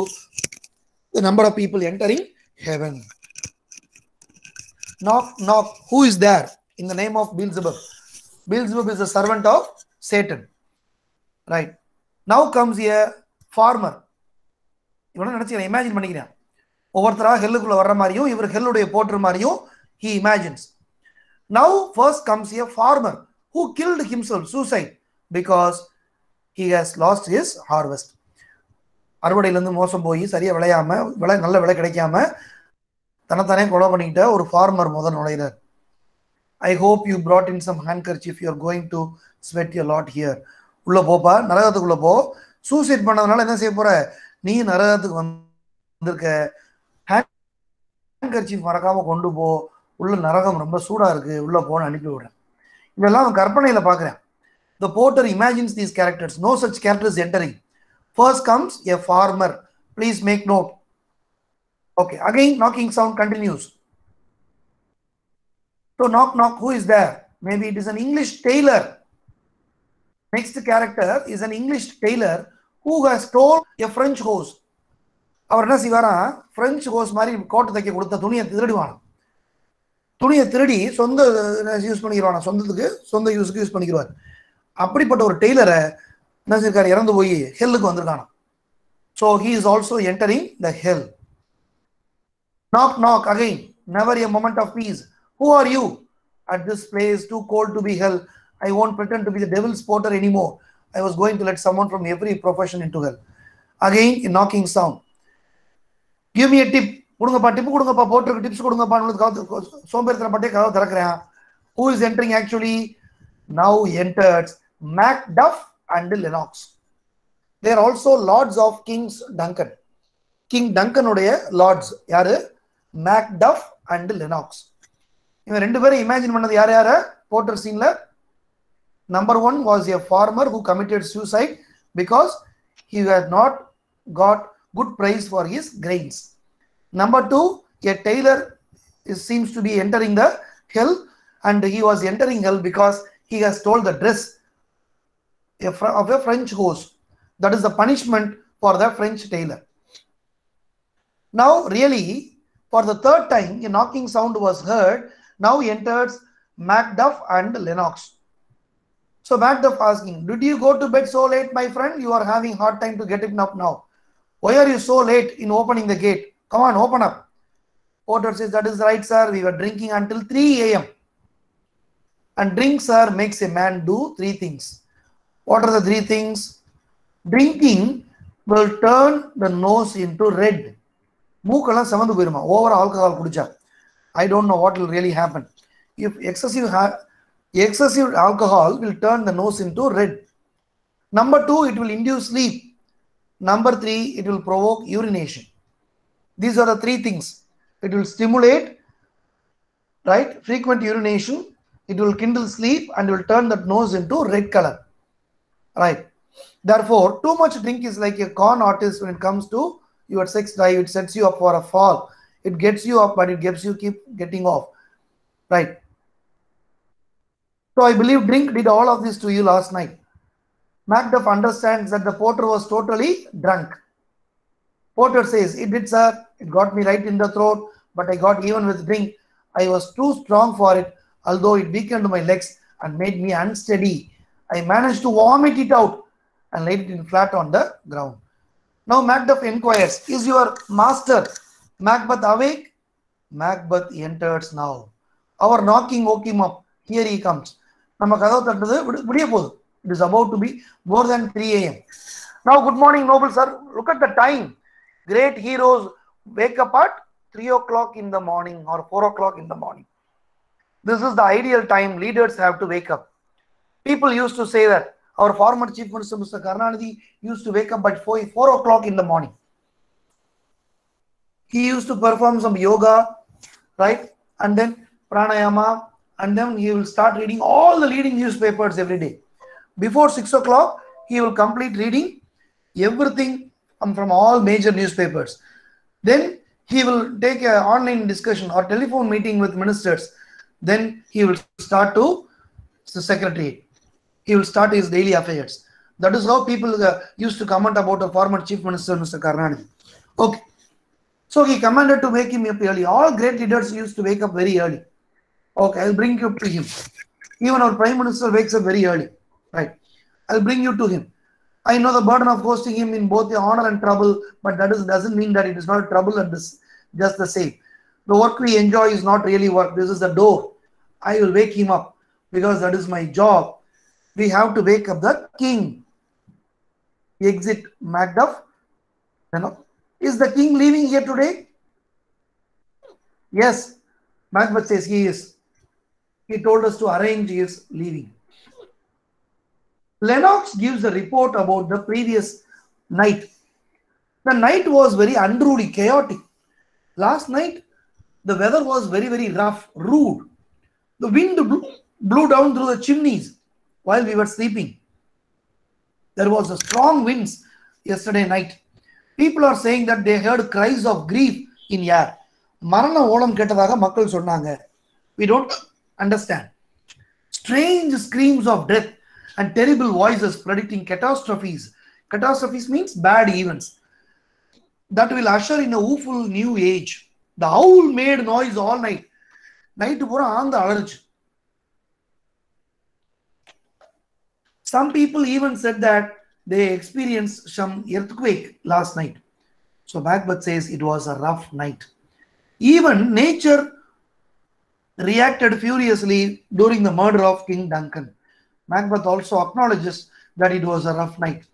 the number of people entering heaven. Knock, knock. Who is there in the name of Beelzebub? Beelzebub is the servant of Satan. Right. Now comes a farmer. இவனை நினைச்சு imagine பண்ணிக்கிறேன் ஒவ்வொருத்தராக ஹெல்லுக்குள்ள வர்ற மாதிரியும் இவர் ஹெல்லுடைய போட்டுற மாதிரியும் he imagines now first comes a farmer who killed himself suicide because he has lost his harvest அறுவடையிலேருந்து மோசம் போய் சரியாக விளையாம விலை நல்ல விலை கிடைக்காம தனத்தானே கொலை பண்ணிக்கிட்ட ஒரு ஃபார்மர் முதல் நுழையிறார். I hope you brought in some handkerchief you're going to sweat you lot here உள்ளே போப்பா நரகத்துக்குள்ளே போ. சூசைட் பண்ணதுனால என்ன செய்ய போகிற நீ நரகத்துக்கு வந்திருக்க. ஹேண்ட் கர்ச்சிஃப் மறக்காமல் கொண்டு போ. உள்ள நரகம் ரொம்ப சூடாக இருக்குது உள்ளே போன்னு அனுப்பி விடுறேன். இதெல்லாம் அவன் கற்பனையில் பார்க்குறேன் the porter imagines these characters no such characters entering first comes a farmer please make note okay again knocking sound continues so knock knock who is there maybe it is an english tailor next character is an english tailor who has told a french hose அவர் என்ன செய்வாராம் French hose மாதிரி கோட்டை தைக்க கொடுத்த துணியை திருடுவான் துணியை திருடி சொந்த யூஸ் பண்ணிக்கிறானா சொந்தத்துக்கு சொந்த யூஸுக்கு யூஸ் பண்ணிக்கிறார் அப்படிப்பட்ட ஒரு டெய்லரை என்ன செஞ்சிருக்காரு இறந்து போய் ஹெல்லுக்கு வந்திருக்கானா so he is also entering the hell knock knock again never a moment of peace who are you at this place two cold to be hell I won't pretend to be the devil's Porter anymore I was going to let someone from every profession into hell again in knocking sound give me tip கொடுங்கப்பா tip கொடுங்கப்பா போட்டுருக்கு tips கொடுங்கப்பா சோம்பேறித்தனம் பட்டே கதவை திறக்கிறேன் who is entering actually now enters Macduff and Lennox there also lords of kings Duncan king டங்கனுடைய lords யாரு? Macduff and Lennox இவன் ரெண்டு பேரும் இமேஜின் பண்ணது யார் யார? போட்டர் சீன்ல number one was a farmer who committed suicide because he had not got good price for his grains number two a tailor seems to be entering the hell and he was entering hell because he has stole the dress of a French host. That is the punishment for the French tailor. Now, really, for the third time, a knocking sound was heard. Now he enters Macduff and Lennox. So Macduff asking, Did you go to bed so late, my friend? You are having hard time to get it up now. Why are you so late in opening the gate? Come on, open up. Porter says, That is right, sir. We were drinking until 3 a.m. And drink, sir, makes a man do three things. What are the three things? Drinking will turn the nose into red. மூக்கெல்லாம் செவந்து போயிருமா over alcohol குடிச்சா I don't know what will really happen if excessive excessive alcohol will turn the nose into red number two it will induce sleep number three it will provoke urination these are the three things it will stimulate right frequent urination it will kindle sleep and will turn that nose into red color right. Therefore too much drink is like a con artist when it comes to your sex drive. It sets you up for a fall. It gets you up but it gets you keep getting off. Right. So i believe drink did all of this to you last night. Macduff understands that the porter was totally drunk. Porter says, It did, sir. It got me right in the throat, but I got even with drink. I was too strong for it, although it weakened my legs and made me unsteady. I managed to vomit it out and laid it in flat on the ground. Now Macduff inquires, Is your master Macbeth awake? Macbeth enters now. Our knocking woke him up. Here he comes. நம்ம கதவு தட்டுறது விடிய போகுது it is about to be more than three AM now good morning Nobel sir look at the time great heroes wake up at 3 o'clock in the morning or 4 o'clock in the morning. This is the ideal time leaders have to wake up. People used to say that our former Chief Minister, Mr. Karunanidhi, used to wake up at 4, 4 o'clock in the morning. He used to perform some yoga, right? And then pranayama, and then he will start reading all the leading newspapers every day. Before 6 o'clock, he will complete reading everything from all major newspapers. Then he will take an online discussion or telephone meeting with ministers. Then he will start to the secretary. He will start his daily affairs. That is how people uh, used to comment about a former chief minister, Mr. Karunanidhi. Okay. So he commanded to wake him up early. All great leaders used to wake up very early. Okay, I'll bring you to him. Even our prime minister wakes up very early. Right. I'll bring you to him. I know the burden of hosting him in both the honor and trouble, but that is, doesn't mean that it is not trouble and this just the same. The work we enjoy is not really work. This is the door. I will wake him up because that is my job. We have to wake up the king. Exit Macduff. You know, is the king leaving here today? Yes. Macbeth says he is. he told us to arrange his leaving. Lennox gives a report about the previous night. The night was very unruly, chaotic. Last night, the weather was very, very rough, rude. The wind blew, blew down through the chimneys while we were sleeping. There was a strong winds yesterday night. People are saying that they heard cries of grief in air. மரண ஓலம் கேட்டதாக மக்கள் சொன்னாங்க we don't understand strange screams of death and terrible voices predicting catastrophes catastrophes means bad events that will usher in a woeful new age the owl made noise all night night பூரா ஆந்த அலறுச்சு Some people even said that they experienced some earthquake last night so macbeth says it was a rough night even nature reacted furiously during the murder of King Duncan. Macbeth also acknowledges that it was a rough night.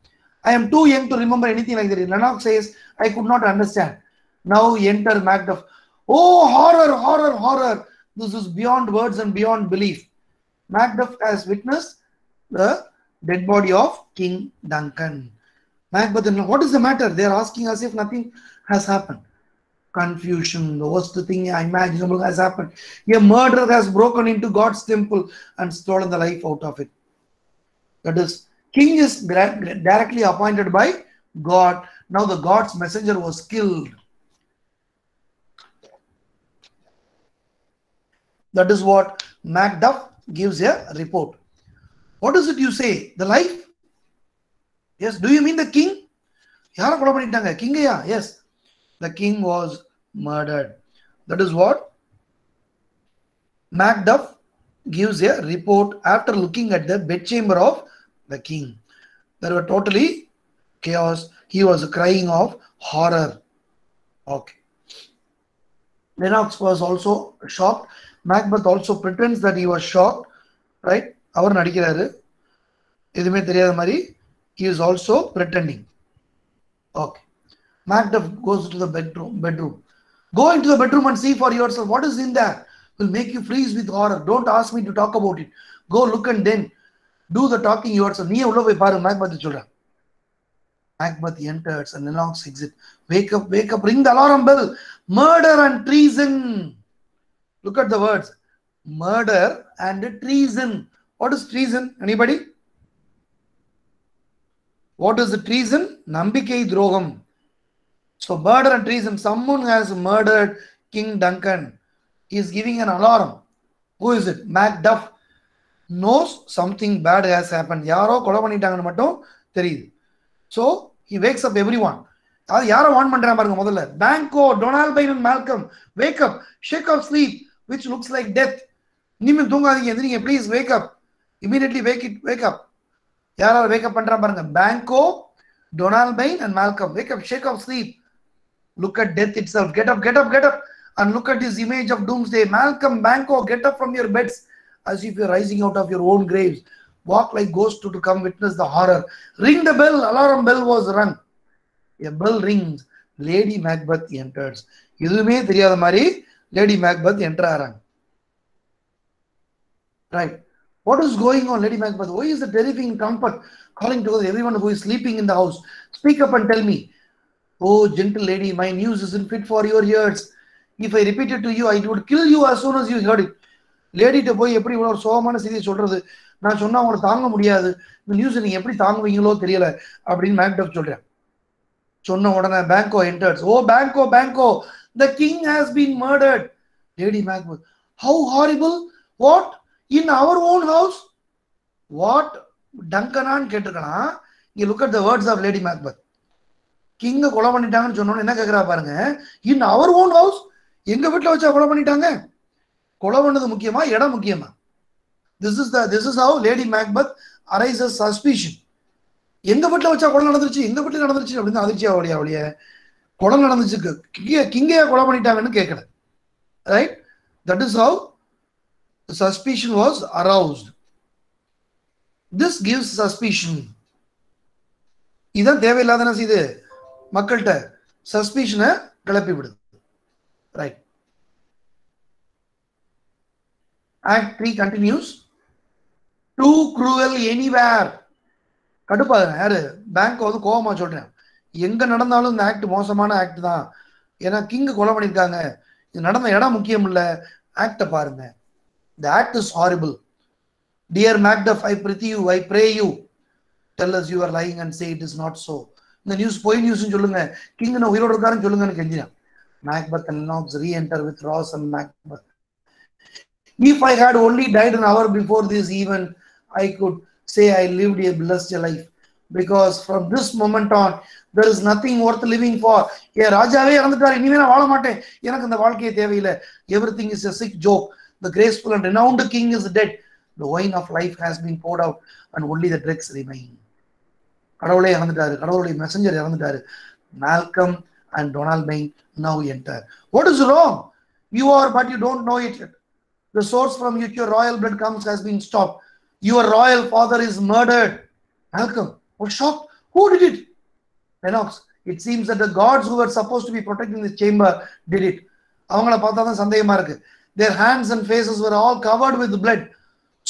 I am too young to remember anything like that. Lennox says, I could not understand. Now enter Macduff. Oh, horror, horror, horror. This is beyond words and beyond belief. Macduff has witnessed the dead body of King Duncan. Macbeth, what is the matter? They are asking as if nothing has happened confusion, the worst thing imaginable has happened. A murderer has broken into God's temple and stolen the life out of it. That is, king is directly appointed by God. Now the God's messenger was killed. That is what Macduff gives a report What is it you say? The life? Yes. Do you mean the king? யாரை கொலை பண்ணிட்டாங்க கிங்கையா S the king was murdered. That is what Macduff gives a report after looking at the bedchamber of the king. There were totally chaos. He was crying of horror. Okay. Lennox was also shocked. Macbeth also pretends that he was shocked. Right? அவர் நடிக்கிறாரு. எதுவுமே தெரியாத மாதிரி is also pretending okay Macduff goes to the bedroom bedroom go into the bedroom and see for yourself what is in there will make you freeze with horror don't ask me to talk about it go look and then do the talking yourself நீ உள்ள போய் பாரு Macbeth சொல்கிறேன் Macbeth enters and Lennox exit wake up wake up ring the alarm bell murder and treason look at the words murder and treason what is treason anybody what is treason நம்பிக்கை துரோகம். So murder and treason someone has murdered king Duncan is giving an alarm who is it Macduff knows something bad has happen யாரோ கொலை பண்ணிட்டாங்கன்னு மட்டும் தெரியுது. So he wakes up everyone அது யாரோ warn பண்றேன் பாருங்க முதல்ல. Banquo Donalbain Malcolm wake up shake up sleep which looks like death இனிமேல் தூங்காதீங்க எந்திரிங்க please wake up immediately wake it wake up யாராவது வேக்அப் பண்ணுறா பாருங்க Banquo Donalbain and Malcolm wake up shake off sleep look at death itself get up get up get up and look at is image of doomsday Malcolm Banquo get up from your beds as if you rising out of your own graves walk like ghosts to, to come witness the horror. Ring the bell alarm bell was rung. A bell rings, Lady Macbeth enters எதுவுமே தெரியாத மாதிரி lady Macbeth enter ஆகிறாங்க right What is going on, Lady Macbeth? Why is the terrifying trumpet calling together everyone who is sleeping in the house? Speak up and tell me. Oh, gentle lady, my news isn't fit for your ears. If I repeat it to you, I would kill you as soon as you heard it. லேடிட்ட போய் எப்படி இவ்வளோ ஒரு சோகமான செய்தியை சொல்றது நான் சொன்னா உங்களை தாங்க முடியாது இந்த நியூஸ் நீங்க எப்படி தாங்குவீங்களோ தெரியல அப்படின்னு மேக்டப் சொல்றேன் சொன்ன உடனே Banquo enters oh Banquo Banquo the king has been murdered Lady Macbeth how horrible what in our own house what டங்கனான்னு கேட்டிருக்கலாம். இங்க look at the words of Lady Macbeth கிங்க கொலை பண்ணிட்டாங்கன்னு சொன்னோன்னு என்ன கேட்கறா பாருங்க. இன் அவர் ஓன் ஹவுஸ் எங்க வீட்டில் வச்சா கொலை பண்ணிட்டாங்க? கொலை பண்ணது முக்கியமா? இடம் முக்கியமா? This is the this is how Lady Macbeth arises suspicion எங்க வீட்டில் வச்சா கொலை நடந்துருச்சு? எங்க வீட்டில் நடந்துருச்சு அப்படின்னு அதிர்ச்சியா அவளியா அவளிய? கொலை நடந்துச்சு கிங்க கிங்கையா கொலை பண்ணிட்டாங்கன்னு கேட்கல. Right that is how suspicion was aroused. This gives suspicion. இதான் தேவையில்லாத இது மக்கள்கிட்ட சஸ்பிஷனை கிளப்பி விடுது. Right act three continues to cruel anywhere கடுப்பாது யாரு? பேங்க் வந்து கோபமா சொல்றேன். எங்க நடந்தாலும் இந்த ஆக்ட் மோசமான ஆக்ட் தான். ஏன்னா கிங் கொலை பண்ணிருக்காங்க இது நடந்த இடம் முக்கியம் இல்லை ஆக்டை பாருங்க. That is horrible. Dear Macduff, I pity you, I pray you. Tell us you are lying and say it is not so. இந்த நியூஸ் பொய் நியூஸ்னு சொல்லுங்க. கிங்னு உயிரோடு இருக்காருன்னு சொல்லுங்கன்னு கெஞ்சினான் Macbeth and Lennox reenter with Ross and Macbeth if I had only died an hour before this even I could say I live a blessed life because from this moment on there is nothing worth living for a ராஜாவே இறந்துட்டார். இனிமே நான் வாழ மாட்டேன். எனக்கு இந்த வாழ்க்கையை தேவையில்லை. Everything is a sick joke The graceful and renowned king is dead. The wine of life has been poured out, and only the dregs remain. கடவுளே இறந்துட்டாரு கடவுளுடைய மெசஞ்சர் இறந்துட்டாரு Malcolm and Donald pain now enter what is wrong you are but you don't know it the source from which your royal blood comes has been stopped your royal father is murdered malcolm was shocked who did it Lennox it seems that the gods who were supposed to be protecting the chamber did it அவங்கள பார்த்தா தான் சந்தேகமா இருக்கு their hands and faces were all covered with blood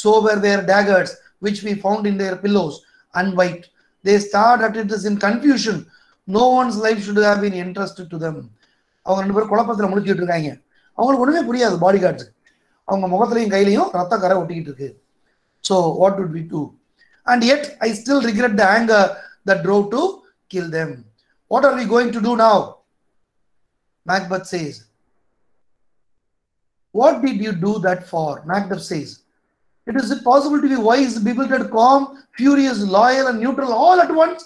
so were their daggers which we found in their pillows unwiped they stared at it as in confusion no one's life should have been entrusted to them அவங்க ரெண்டு பேரும் குழப்பத்துல முடிச்சுட்டு இருக்காங்க அவங்களுக்கு ஒண்ணுமே புரியாது body guards அவங்க முகத்திலையும் கையிலையும் ரத்த கரை ஒட்டிக்கிட்டு இருக்கு so what would we do and yet i still regret the anger that drove to kill them what are we going to do now macbeth says What did you do that for? Macduff says. It is possible to be wise, bewildered, calm, furious, loyal, and neutral all at once.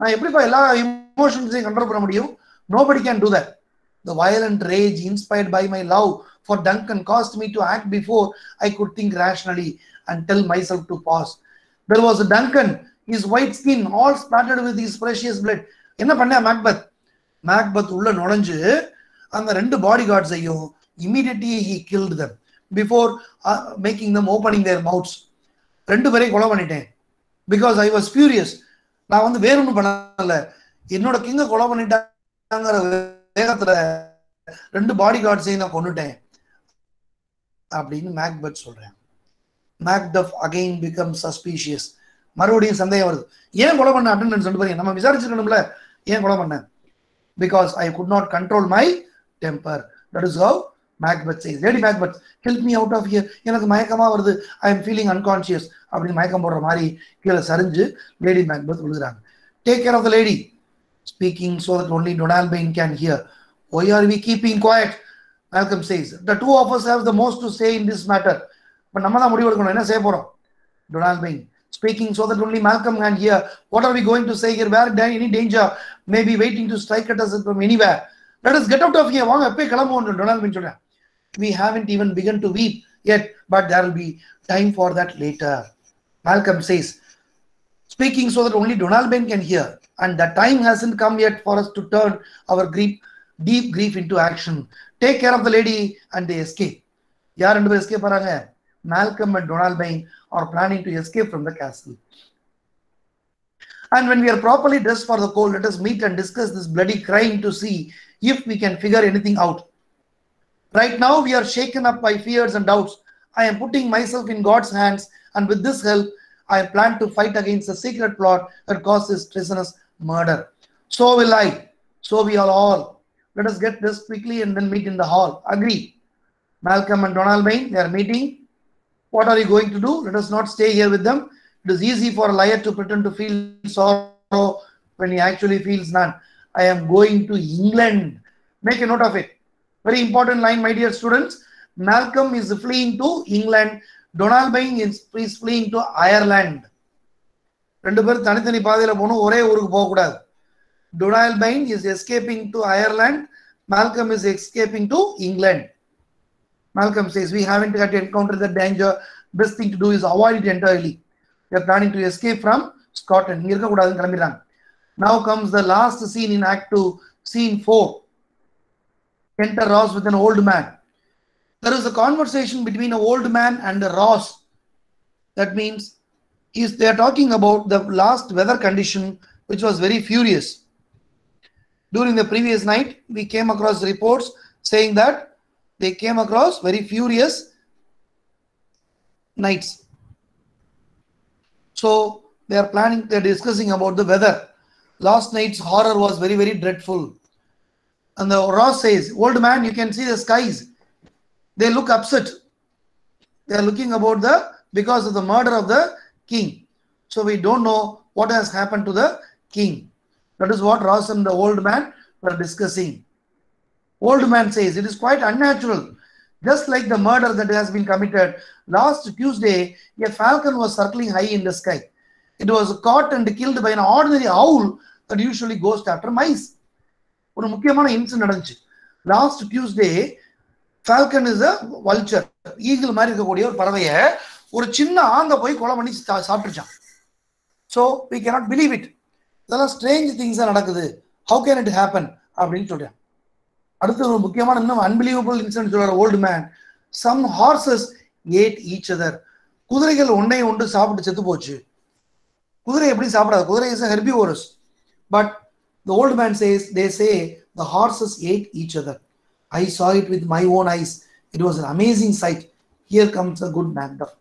நான் எப்படிப்பா எல்லா இமோஷன்ஸையும் control பண்ண முடியும் nobody can do that the violent rage inspired by my love for Duncan caused me to act before I could think rationally and tell myself to pause there was Duncan is white skin all spattered with is blood என்ன பண்ண Macbeth Macbeth உள்ள நுழைஞ்சு அந்த ரெண்டு body கார்ட்ஸையும் immediately he killed them before making them opening their mouths ரெண்டு பேரையும் கொலை பண்ணிட்டேன். பிகாஸ் ஐ வாஸ் ஃபியூரியஸ் நான் வந்து வேற ஒன்றும் பண்ணல. என்னோட கிங்க கொலை பண்ணிட்டாங்கிற வேகத்துல ரெண்டு பாடி கார்ட்ஸையும் நான் கொண்டுட்டேன் அப்படின்னு மேக்பட் சொல்றேன். மேக்டப் அகைன் பிகம் சஸ்பீஷியஸ் மறுபடியும் சந்தேகம் வருது. ஏன் கொலை பண்ண அட்டண்டன்ஸ் ரெண்டு பேரும் நம்ம விசாரிச்சிருக்கணும்ல. ஏன் கொலை பண்ண? Because I could not control my temper that is how Macbeth says Lady Macbeth help me out of here எனக்கு மயக்கமா வருது. ஐ எம் ஃபீலிங் அன்கான்சியஸ் அப்படின்னு மயக்கம் போடுற மாதிரி கீழே சரிஞ்சு lady Macbeth விழுகிறாங்க. Take care of the lady speaking so that only Donalbain can hear why are we keeping quiet Malcolm says the two of us have the most to say in this matter இப்போ நம்ம தான் முடிவு எடுக்கணும். என்ன செய்ய போறோம்? Donalbain speaking so that only Malcolm can hear. What are we going to say here? Where da- any danger? May be waiting to strike at us from anywhere. Let us get out of here. வாங்க எப்பயே கிளம்புவோம் Donalbain சொல்றேன் We haven't even begun to weep yet, but there will be time for that later. Malcolm says, speaking so that only Donalbain can hear, and the time hasn't come yet for us to turn our grief, deep grief into action. Take care of the lady, and they escape. Yar, ரெண்டு escape escape வராங்க Malcolm and are planning to escape from the castle. And when we are properly dressed for the cold, let us meet and discuss this bloody crime to see if we can figure anything out. Right now, we are shaken up by fears and doubts. I am putting myself in God's hands, and with this help, I plan to fight against the secret plot that caused this treasonous murder. So will I. So we are all. Let us get this quickly and then meet in the hall. Agree. Malcolm and Donalbain, they are meeting. What are you going to do? Let us not stay here with them. It is easy for a liar to pretend to feel sorrow when he actually feels none. I am going to England. Make a note of it. Very important line my dear students. Malcolm is fleeing to England. Donalbain is fleeing to Ireland ரெண்டு பேரும் தனித்தனி பாதையில் போகணும். ஒரே ஊருக்கு போகக்கூடாது. Donalbain is escaping to Ireland Malcolm is escaping to England Malcolm says we haven't got encounter the danger best thing to do is avoid it entirely planning to escape from Scotland இங்கே இருக்கக்கூடாதுன்னு கிளம்பிடுறாங்க. Now comes the last scene in act two scene four Enter Ross with an old man. There is a conversation between an old man and a Ross. That means is they are talking about the last weather condition, which was very furious. During the previous night, we came across reports saying that they came across very furious nights. So they are planning, they're discussing about the weather. Last night's horror was very, very dreadful. And the Ross says, Old man, you can see the skies. They look upset. They are looking about the because of the murder of the king. So we don't know what has happened to the king. That is what Ross and the old man were discussing. Old man says it is quite unnatural. Just like the murder that has been committed last Tuesday, a falcon was circling high in the sky. It was caught and killed by an ordinary owl that usually goes after mice. ஒரு முக்கியமான incident நடந்துச்சு. Last Tuesday falcon is a vulture eagle மாதிரி இருக்கக்கூடிய ஒரு பறவையை ஒரு சின்ன ஆங்க போய் கொலை பண்ணி சா- சாப்பிட்டுருச்சான் so we cannot believe it இதெல்லாம் ஸ்ட்ரேஞ்ச் திங்ஸ் நடக்குது. ஹவு கேன் இட் ஹேப்பன் அப்படின்னு சொல்றேன் அடுத்து ஒரு முக்கியமான இன்னும் அன்பிலீவபிள் இன்சிடென்ட் சொல்ற old man some horses ate each other குதிரைகள் ஒன்றை ஒன்று சாப்பிட்டு செத்து போச்சு. குதிரை எப்படி சாப்பிடாது? குதிரை is herbivorous but The old man says, they say, the horses ate each other. I saw it with my own eyes. It was an amazing sight. Here comes a good Macduff.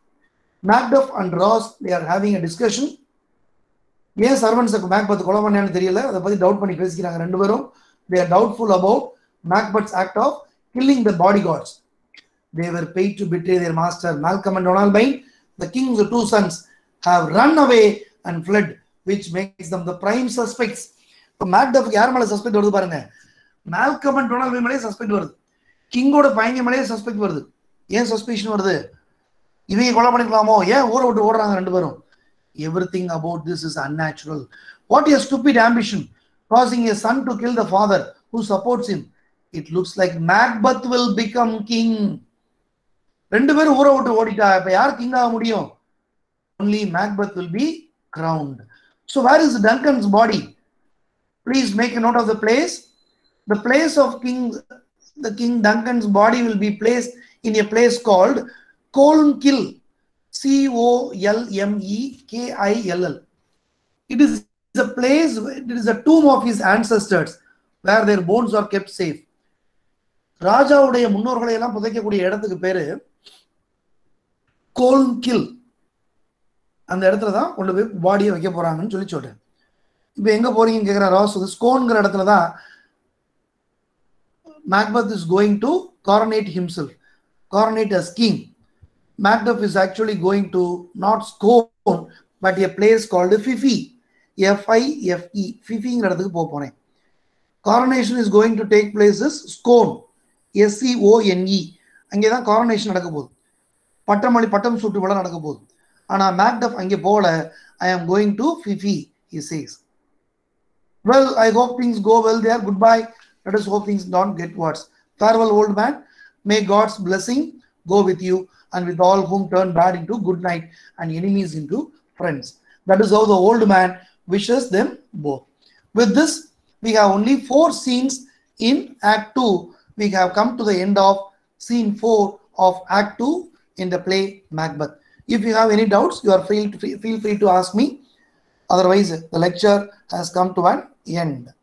Macduff and Ross they are having a discussion ஏன் சர்வன்ஸுக்கு Macbeth கொலை பண்ணான்னு தெரியல அதை பற்றி doubt பண்ணி பேசிக்கிறாங்க ரெண்டு பேரும் they are doubtful about Macbeth's act of killing the bodyguards they were paid to betray their master Malcolm and Donalbain by the king's two sons have run away and fled which makes them the prime suspects இப்போ மேக்டஃபுக்கு யார் மேலே suspect வருது பாருங்க. Malcolm and Donald மேலேயே suspect வருது. கிங்கோட பையங்க மேலேயே சஸ்பெக்ட் வருது. ஏன் சஸ்பெக்ஷன் வருது? இவங்க கொலை பண்ணிக்கலாமோ? ஏன் ஊரை விட்டு ஓடுறாங்க ரெண்டு பேரும்? Everything about this is unnatural what ear stupid ambition causing a son to kill the father who supports him it looks like Macbeth will become king ரெண்டு பேரும் ஊரை விட்டு ஓடிட்டா. இப்போ யார் கிங் ஆக முடியும்? Only Macbeth will be crowned so where is Duncan's body Please make a note of the place. The place of King, the King Duncan's body will be placed in a place called Colmkill. C O L M E K I L L. It is a place, it is a tomb of his ancestors where their bones are kept safe. ராஜாவுடைய முன்னோர்களை எல்லாம் புதைக்கக்கூடிய இடத்துக்கு பேரு கோல்கில் அந்த இடத்துல தான் கொண்டு போய் பாடியை வைக்க போறாங்கன்னு சொல்லி சொல்றேன் இப்போ எங்கே போறீங்கன்னு கேட்குற ராஸ் ஸ்கோன்கிற இடத்துல தான் Macbeth is going to coronate himself coronate as king Macduff is actually going to not Scone but a place called Fife FI FE ஃபிஃபிங்கிற இடத்துக்கு போக போனேன் coronation is going to take places Scone SCONE அங்கே தான் coronation நடக்க போகுது. பட்டமளி பட்டம் சூட்டு விழா நடக்க போகுது. ஆனால் மேக்டப் அங்கே போகல. I am going to Fife is says Well, I hope things go well there. Goodbye. Let us hope things don't get worse. Farewell, old man. May God's blessing go with you and with all whom turn bad into good night and enemies into friends. That is how the old man wishes them both. With this, we have only four scenes in Act 2. We have come to the end of Scene 4 of Act 2 in the play Macbeth. If you have any doubts, you are free to, feel free to ask me. Otherwise, the lecture has come to an end.